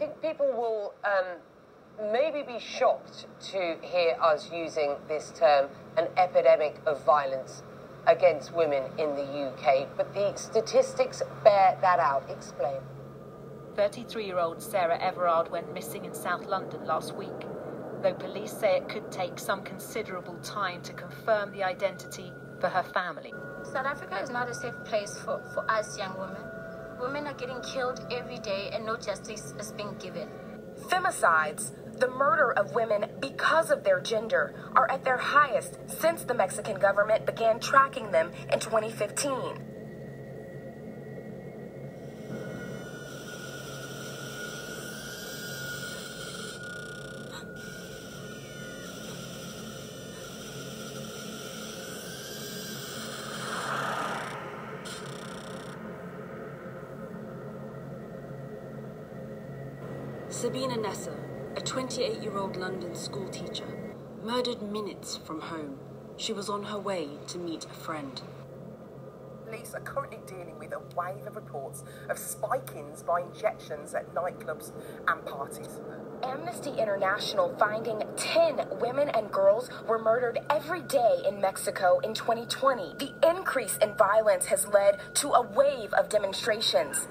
think people will um, maybe be shocked to hear us using this term, an epidemic of violence against women in the UK, but the statistics bear that out. Explain. 33 year old Sarah Everard went missing in South London last week, though police say it could take some considerable time to confirm the identity for her family. South Africa is not a safe place for, for us young women. Women are getting killed every day and no justice is being given. Femicides, the murder of women because of their gender, are at their highest since the Mexican government began tracking them in 2015. Sabina Nessa, a 28 year old London schoolteacher, murdered minutes from home. She was on her way to meet a friend. Police are currently dealing with a wave of reports of spike-ins by injections at nightclubs and parties. Amnesty International finding 10 women and girls were murdered every day in Mexico in 2020. The increase in violence has led to a wave of demonstrations.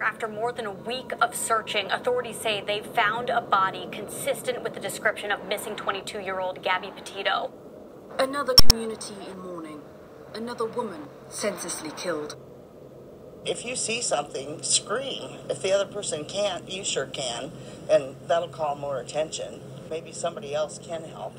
After more than a week of searching, authorities say they've found a body consistent with the description of missing 22 year old Gabby Petito. Another community in mourning. Another woman senselessly killed. If you see something, scream. If the other person can't, you sure can, and that'll call more attention. Maybe somebody else can help.